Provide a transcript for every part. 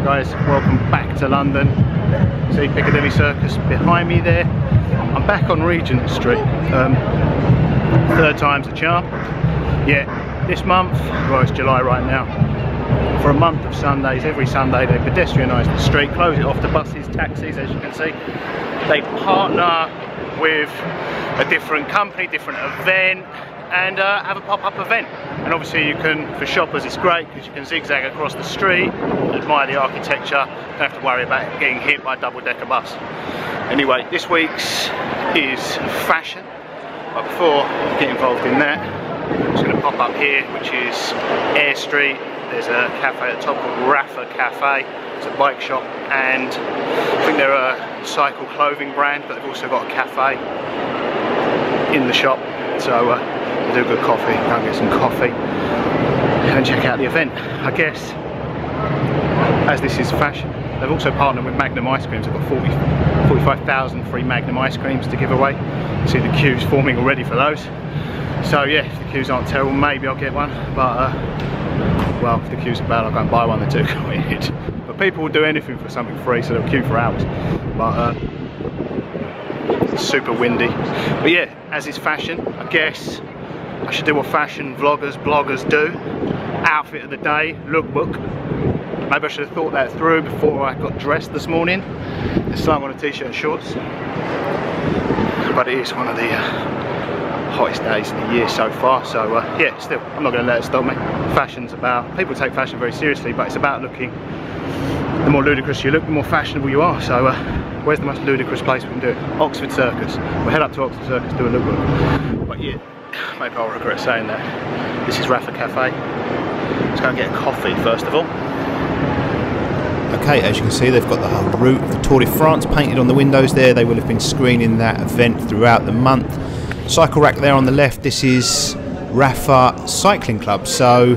Hi guys, welcome back to London. See Piccadilly Circus behind me there. I'm back on Regent Street. Um, third time's a charm. Yeah, this month, well it's July right now, for a month of Sundays, every Sunday they pedestrianise the street, close it off to buses, taxis as you can see. They partner with a different company, different event, and uh, have a pop-up event. And obviously you can, for shoppers it's great because you can zigzag across the street, admire the architecture, don't have to worry about getting hit by a double-decker bus. Anyway, this week's is fashion, but before I get involved in that, I'm just going to pop up here, which is Air Street. There's a cafe at the top called Rapha Cafe. It's a bike shop, and I think they're a cycle clothing brand, but they've also got a cafe in the shop. So uh, do a good coffee, go and get some coffee and check out the event. I guess, as this is fashion, they've also partnered with Magnum Ice Creams. They've got 40, 45,000 free Magnum Ice Creams to give away. See the queues forming already for those. So yeah, if the queues aren't terrible, maybe I'll get one. But, uh, well, if the queues are bad, I'll go and buy one, they're too complicated. But people will do anything for something free, so they'll queue for hours. But, uh, super windy. But yeah, as is fashion, I guess I should do what fashion vloggers, bloggers do. Outfit of the day, lookbook. Maybe I should have thought that through before I got dressed this morning. It's like on a t-shirt and shorts. But it is one of the uh, hottest days in the year so far. So uh, yeah, still, I'm not going to let it stop me. Fashion's about, people take fashion very seriously, but it's about looking, the more ludicrous you look, the more fashionable you are. So uh, where's the most ludicrous place we can do it? Oxford Circus. We'll head up to Oxford Circus, do a lookbook. But yeah, maybe I'll regret saying that. This is Rapha Cafe. Let's go and get a coffee first of all. Okay, as you can see, they've got the whole route of the Tour de France painted on the windows there. They will have been screening that event throughout the month. Cycle rack there on the left. This is Rapha Cycling Club. So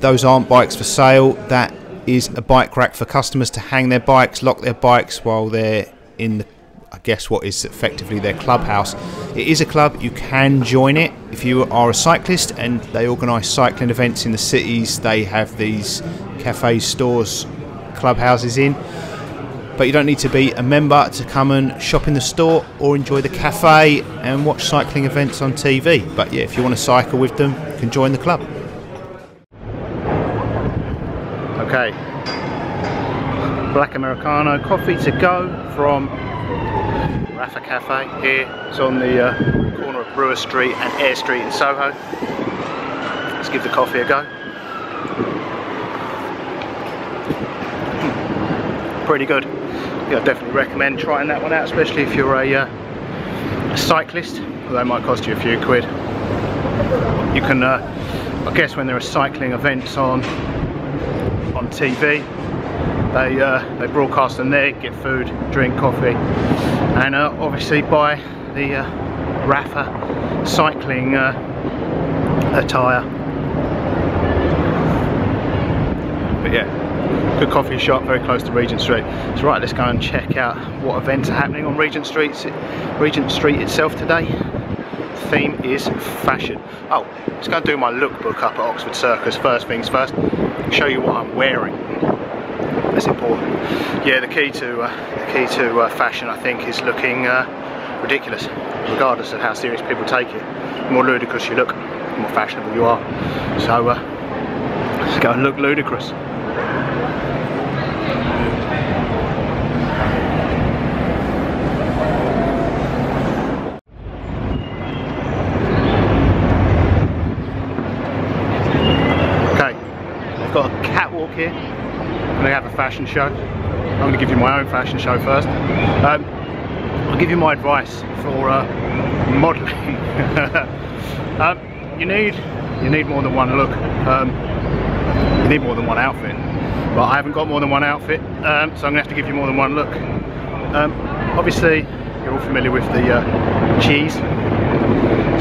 those aren't bikes for sale. That is a bike rack for customers to hang their bikes, lock their bikes while they're in the I guess what is effectively their clubhouse. It is a club, you can join it if you are a cyclist and they organise cycling events in the cities. They have these cafes, stores, clubhouses in. But you don't need to be a member to come and shop in the store or enjoy the cafe and watch cycling events on TV. But yeah, if you want to cycle with them, you can join the club. Okay, black Americano coffee to go from Rapha Cafe here. It's on the uh, corner of Brewer Street and Air Street in Soho. Let's give the coffee a go. Hmm. Pretty good. Yeah, I definitely recommend trying that one out, especially if you're a, uh, a cyclist, although it might cost you a few quid. You can, uh, I guess when there are cycling events on on TV, they uh, they broadcast them there, get food, drink coffee, and uh, obviously buy the uh, Rapha cycling uh, attire. But yeah, good coffee shop, very close to Regent Street. So right, let's go and check out what events are happening on Regent Street, Regent Street itself today. theme is fashion. Oh, let's go and do my lookbook up at Oxford Circus first things first. Show you what I'm wearing that's important. Yeah, the key to uh, the key to uh, fashion, I think, is looking uh, ridiculous, regardless of how serious people take it. The more ludicrous you look, the more fashionable you are. So uh, let's go and look ludicrous. Okay, I've got a catwalk here going to have a fashion show. I'm going to give you my own fashion show first. Um, I'll give you my advice for uh, modelling. um, you need you need more than one look. Um, you need more than one outfit. But I haven't got more than one outfit, um, so I'm going to have to give you more than one look. Um, obviously, you're all familiar with the uh, cheese.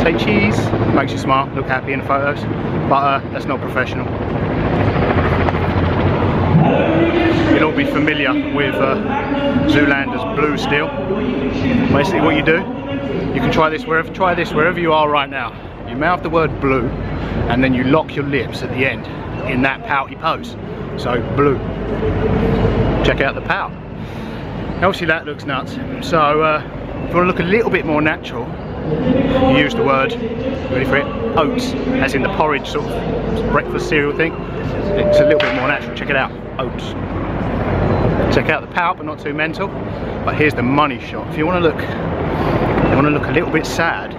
Say cheese, makes you smile, look happy in photos, but uh, that's not professional. You'll all be familiar with uh, Zoolander's Blue Steel. Basically what you do, you can try this wherever try this wherever you are right now. You mouth the word blue and then you lock your lips at the end in that pouty pose. so blue. Check out the pout. Obviously that looks nuts. So uh, if you want to look a little bit more natural, you use the word, ready for it, oats, as in the porridge sort of breakfast cereal thing. It's a little bit more natural, check it out, oats. Check out the pout, but not too mental. But here's the money shot. If you want to look, you want to look a little bit sad,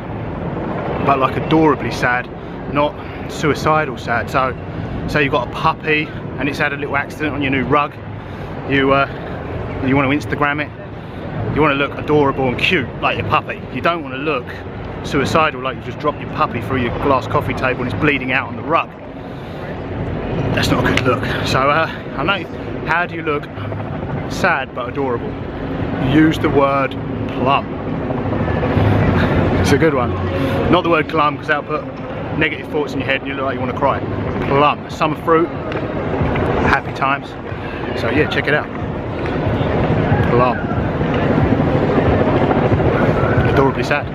but like adorably sad, not suicidal sad. So, say you've got a puppy and it's had a little accident on your new rug, you uh, you want to Instagram it, you want to look adorable and cute like your puppy. You don't want to look suicidal like you just dropped your puppy through your glass coffee table and it's bleeding out on the rug. That's not a good look. So uh, I know, how do you look sad but adorable? Use the word plum. It's a good one. Not the word glum because that'll put negative thoughts in your head and you look like you want to cry. Plum, summer fruit, happy times. So yeah, check it out. Plum. Adorably sad.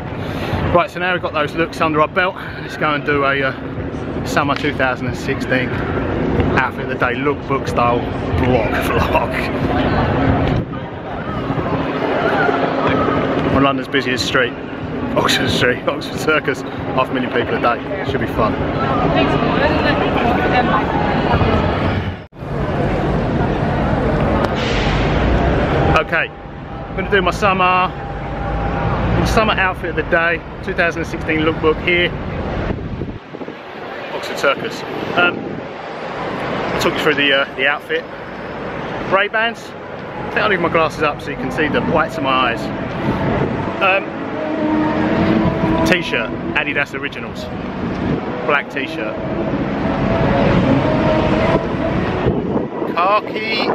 Right, so now we've got those looks under our belt. Let's go and do a uh, summer 2016 outfit of the day lookbook style blog vlog. On London's busiest street. Oxford Street, Oxford Circus, half a million people a day. Should be fun. Okay, I'm going to do my summer summer outfit of the day, 2016 lookbook here, Oxford Circus. Um, Talk you through the uh, the outfit. Ray Bans. I think I'll leave my glasses up so you can see the whites of my eyes. Um, t-shirt, Adidas Originals, black t-shirt. Khaki,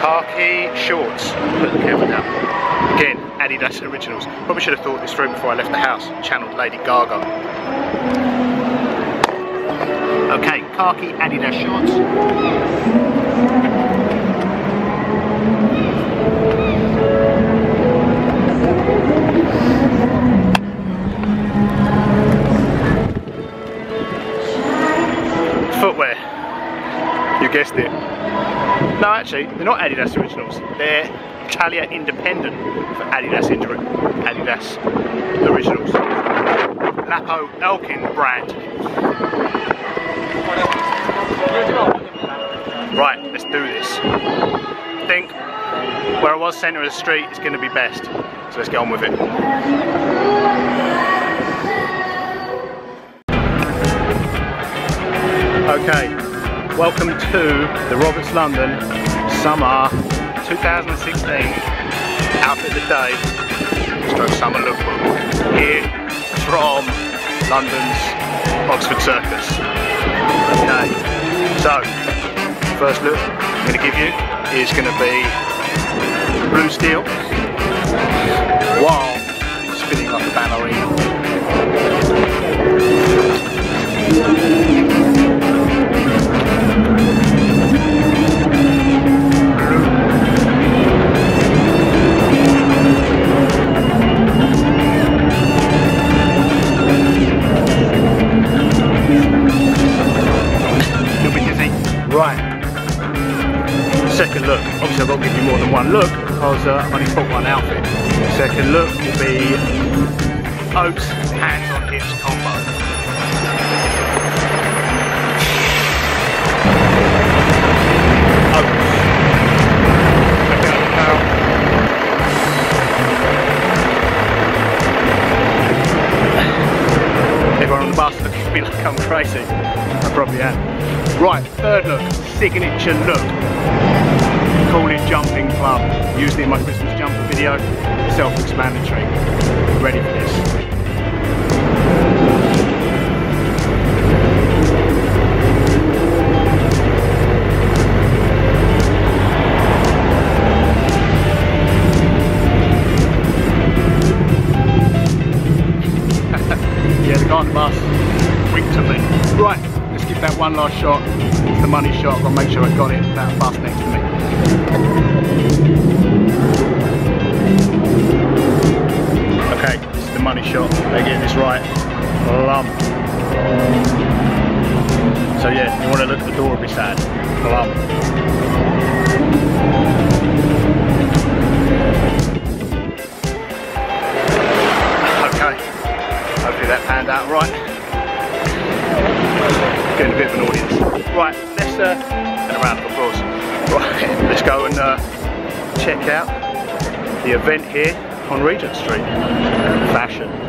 khaki shorts, put the camera down. Again, Adidas Originals. Probably should have thought this through before I left the house, channeled Lady Gaga. Okay, khaki Adidas shorts. footwear. You guessed it. No, actually, they're not Adidas Originals. They're Italia Independent for Adidas, Adidas Originals. Lapo Elkann brand. Right, let's do this. I think where I was centre of the street is going to be best. So let's get on with it. Okay, welcome to the Roberts London Summer 2016 Outfit of the Day stroke Summer Lookbook here from London's Oxford Circus. Okay, so first look I'm going to give you is going to be blue steel. While money shot. I'll make sure I got it. That bus next to me. Okay, this is the money shot. They get this right. Lump. So yeah, you want to look at the door, be sad. Okay, hopefully that panned out right. Getting a bit of an audience. Right, uh, and a round of applause. Right, let's go and uh, check out the event here on Regent Street. Fashion.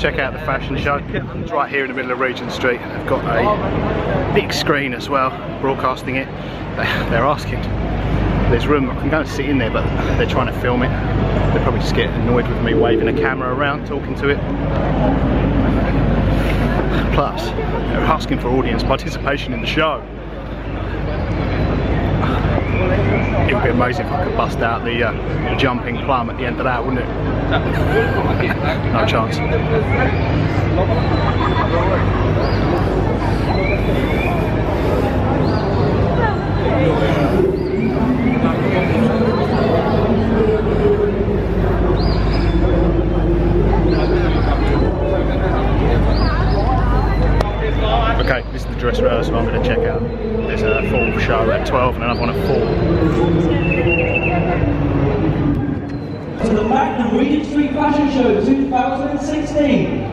Check out the fashion show. It's right here in the middle of Regent Street. They've got a big screen as well, broadcasting it. They- They're asking. There's room, I can go and sit in there, but they're trying to film it. They probably just get annoyed with me waving a camera around, talking to it. Plus, they're asking for audience participation in the show. It would be amazing if I could bust out the uh, jumping plum at the end of that, wouldn't it? no chance. Okay, this is the dress rehearsal I'm going to check out. There's a full show at 12 and another one at 4. to the Magnum Regent Street Fashion Show 2016.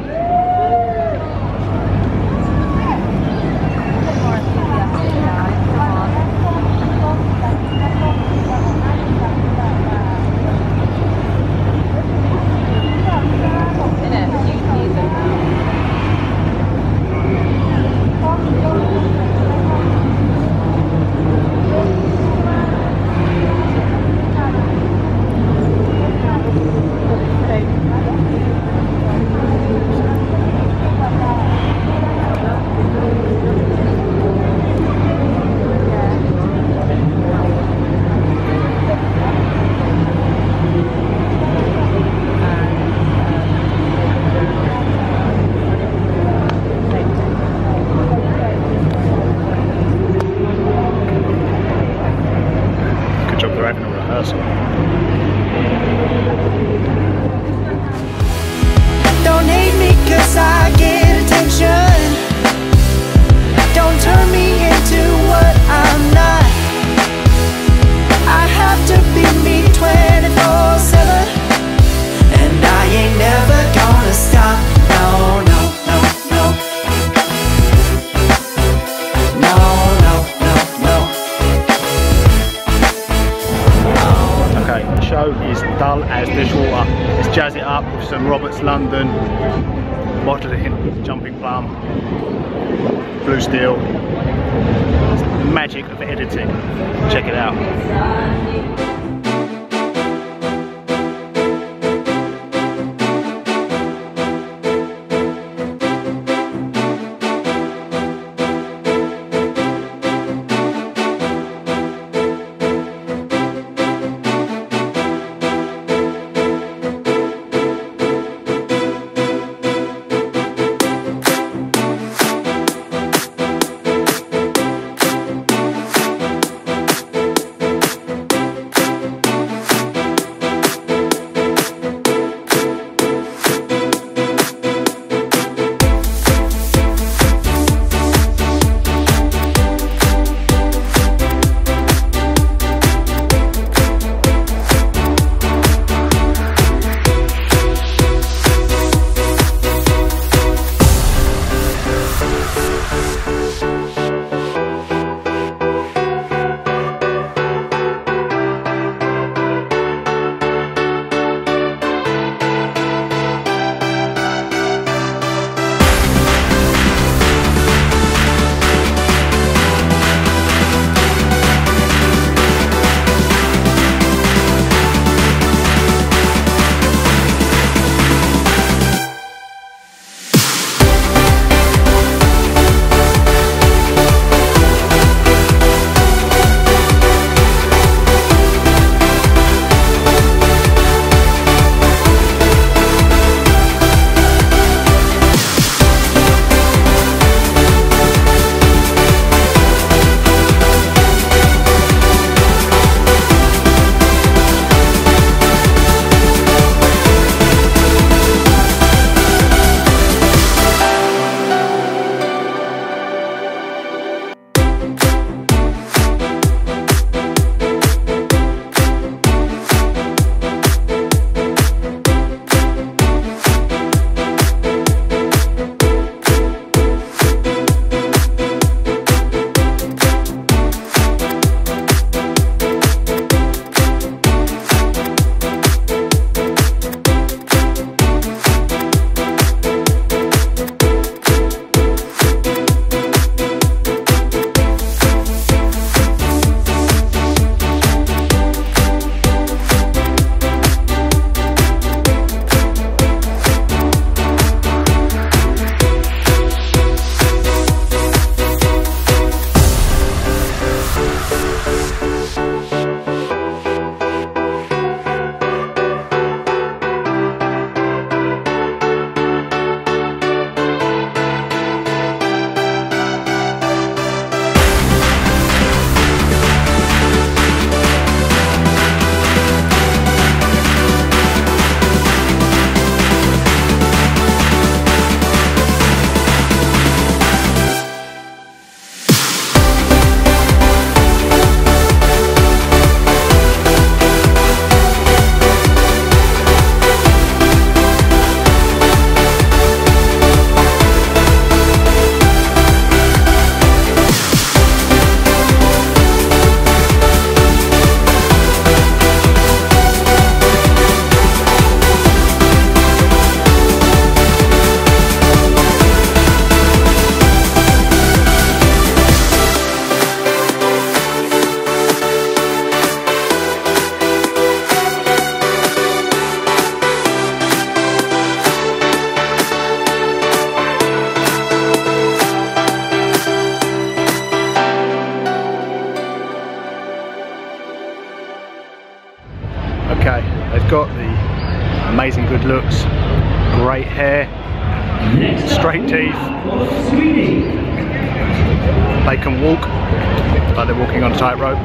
Tightrope.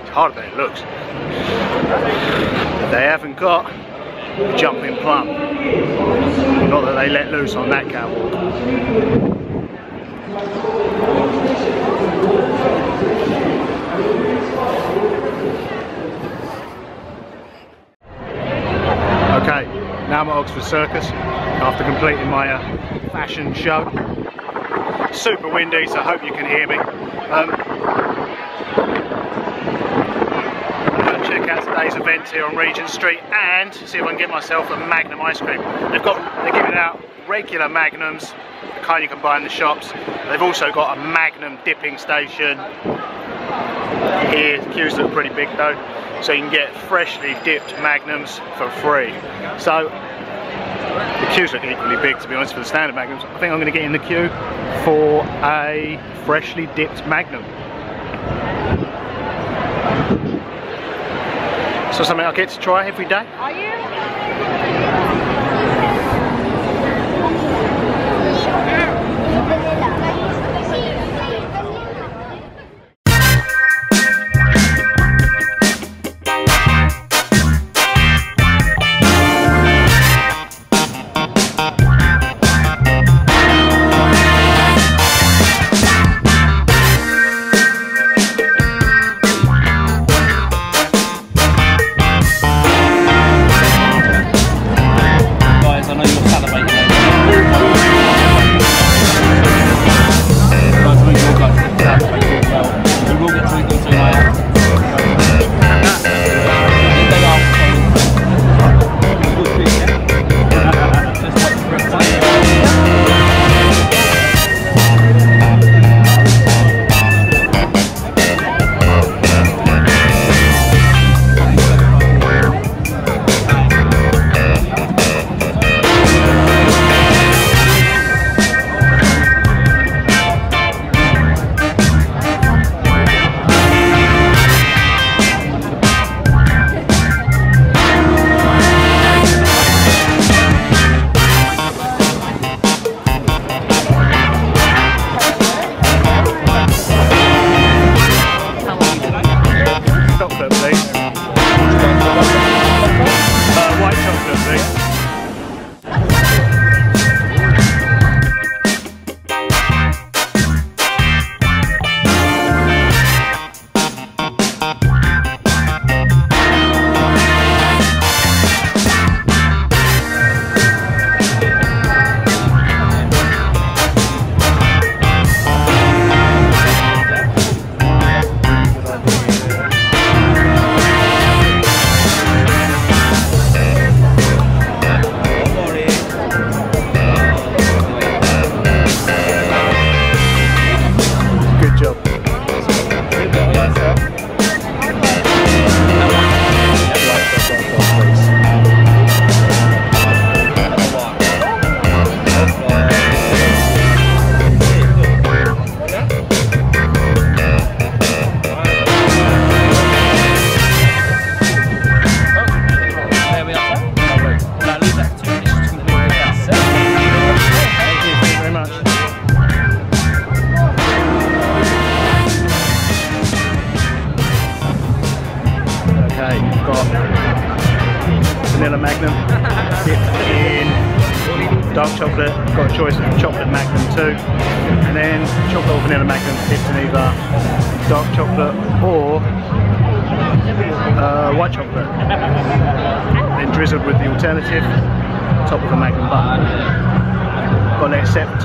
It's harder than it looks. They haven't got a jumping plum. Not that they let loose on that catwalk. Okay, now I'm at Oxford Circus after completing my uh, fashion show. Super windy, so I hope you can hear me. Um, to check out today's event here on Regent Street and see if I can get myself a Magnum ice cream. They've got, they're giving out regular Magnums, the kind you can buy in the shops. They've also got a Magnum dipping station here. The queues look pretty big though, so you can get freshly dipped Magnums for free. So queues look equally big to be honest for the standard Magnums. I think I'm going to get in the queue for a freshly dipped Magnum. So something I get to try every day. Are you? Guys,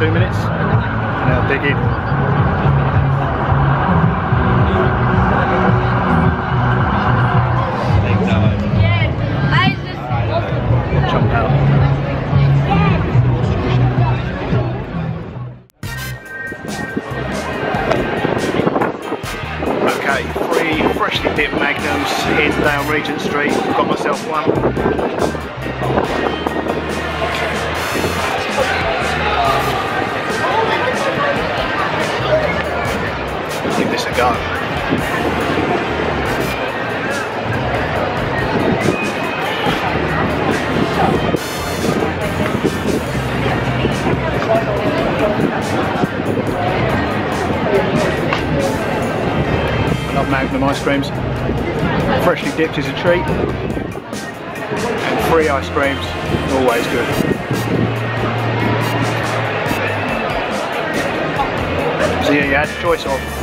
two minutes, and I'll dig in. Freshly dipped magnums here today on Regent Street. Got myself one. I love Magnum ice creams. Freshly dipped is a treat. And free ice creams, always good. So yeah, you had a choice of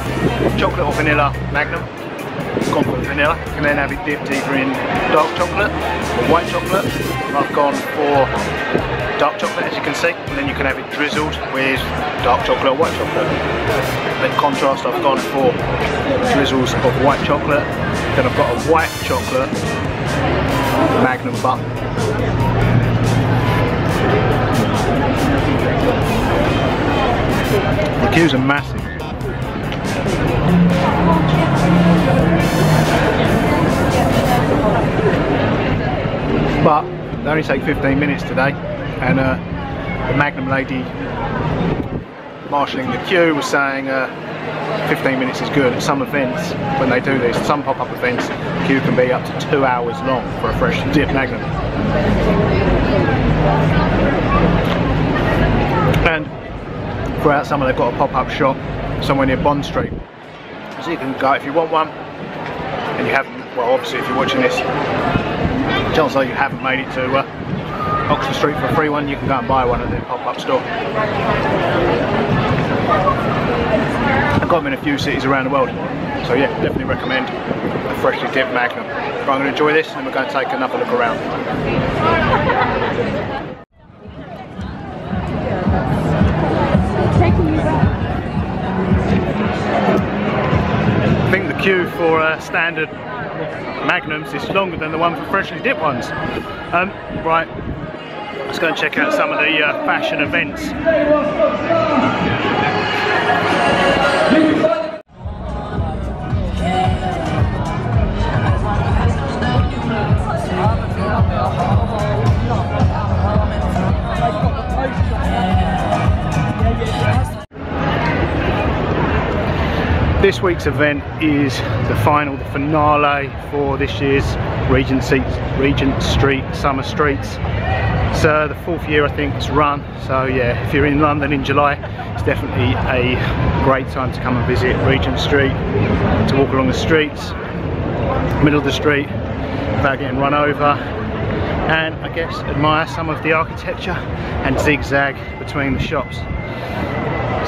chocolate or vanilla Magnum. Gone for vanilla. You can then have it dipped either in dark chocolate white chocolate. I've gone for dark chocolate as you can see and then you can have it drizzled with dark chocolate or white chocolate. In contrast I've gone for drizzles of white chocolate. Then I've got a white chocolate Magnum bun. The queues are massive. But they only take 15 minutes today and uh, the Magnum lady marshalling the queue was saying uh, 15 minutes is good. At some events, when they do this, some pop-up events, the queue can be up to two hours long for a fresh dip Magnum. And throughout summer they've got a pop-up shop somewhere near Bond Street. So you can go if you want one and you haven't, well obviously if you're watching this, chances are you haven't made it to uh, Oxford Street for a free one, you can go and buy one at the pop-up store. I've got them in a few cities around the world. So yeah, definitely recommend a freshly dipped Magnum. But I'm going to enjoy this and we're going to take another look around. Queue for uh, standard Magnums is longer than the one for freshly dipped ones. Um, right, let's go and check out some of the uh, fashion events. This week's event is the final, the finale for this year's Regent, Regent Street Summer Streets. Uh, the fourth year I think it's run, so yeah, if you're in London in July, it's definitely a great time to come and visit Regent Street, to walk along the streets, middle of the street, without getting run over, and I guess admire some of the architecture and zigzag between the shops.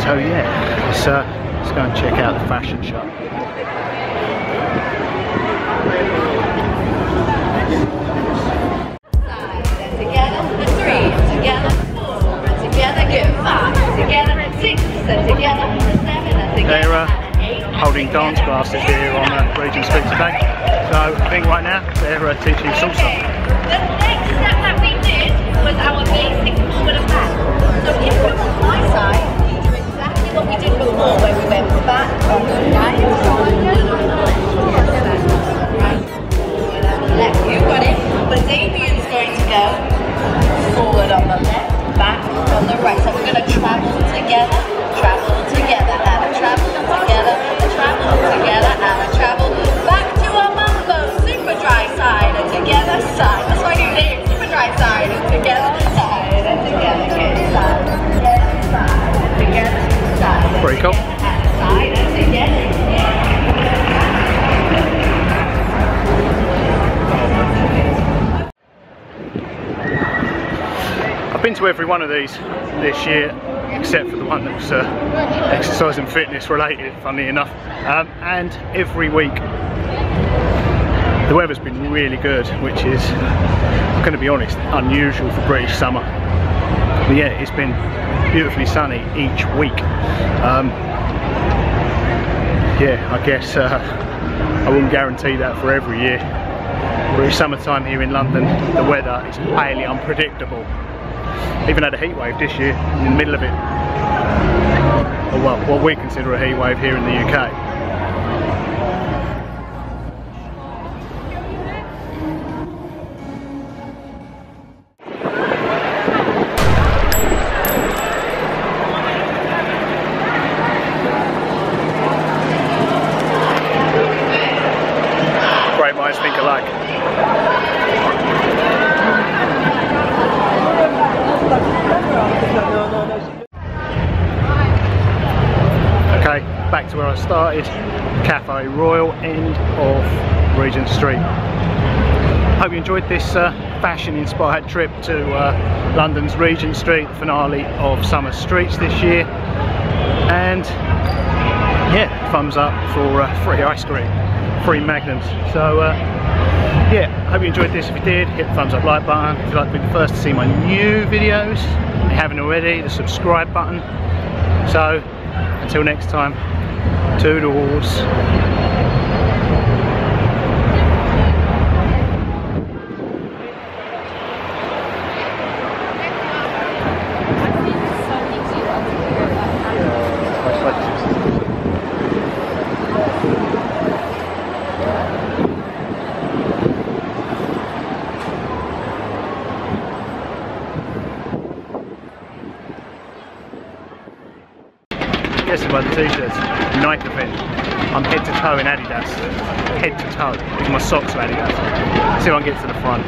So yeah, uh, let's go and check out the fashion shop. Together three, together four, together get five, together six, together seven, together They're uh, at eight. and holding dance classes here on uh, Regent Street today. So I think right now they're uh, teaching salsa. The next step that we did was our basic forward and back. So if you're on my side, did before, we went back on the left. You got it. But Damien's going to go forward on the left, back on the right. So we're going to travel together, travel together, and travel together, travel together, and travel back to our mambo, super dry side, and together, side. That's my new name, super dry side, to every one of these this year, except for the one that was uh, exercise and fitness related, funnily enough. Um, and every week, the weather's been really good, which is, I'm going to be honest, unusual for British summer. But yeah, it's been beautifully sunny each week. Um, yeah, I guess uh, I wouldn't guarantee that for every year. British summertime here in London, the weather is highly unpredictable. Even had a heat wave this year in the middle of it. Or well, what we consider a heat wave here in the UK. Enjoyed this uh, fashion inspired trip to uh, London's Regent Street, the finale of Summer Streets this year. And yeah, thumbs up for uh, free ice cream, free magnums. So uh, yeah, hope you enjoyed this. If you did, hit the thumbs up like button. If you'd like to be the first to see my new videos, if you haven't already, the subscribe button. So until next time, toodles. T-shirts? Nike event. I'm head to toe in Adidas. Head to toe. Because my socks are Adidas. See if I can get to the front.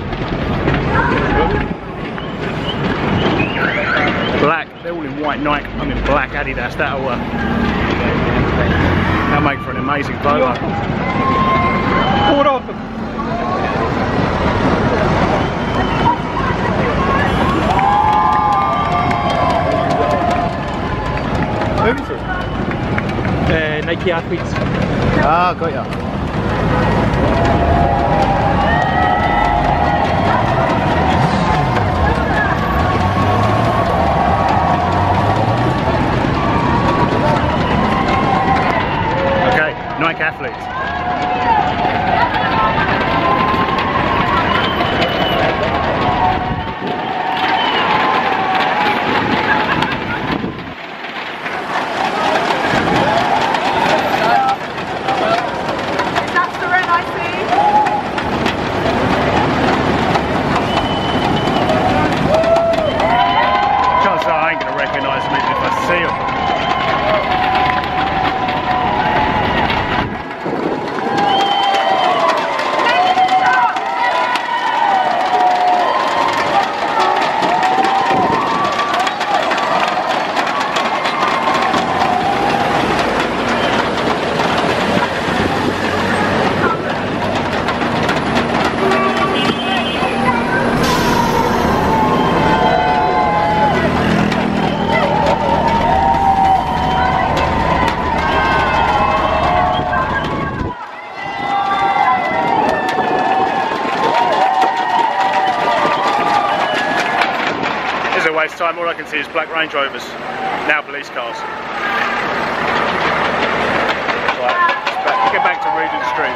Black, they're all in white Nike. I'm in black Adidas. That'll, uh, that'll make for an amazing photo. It off. Uh, Nike athletes. Ah, got ya. Okay, Nike athletes. That's the red I see. Chances are I ain't gonna recognise them time all I can see is black Range Rovers, now police cars. Right, back, get back to Regent Street.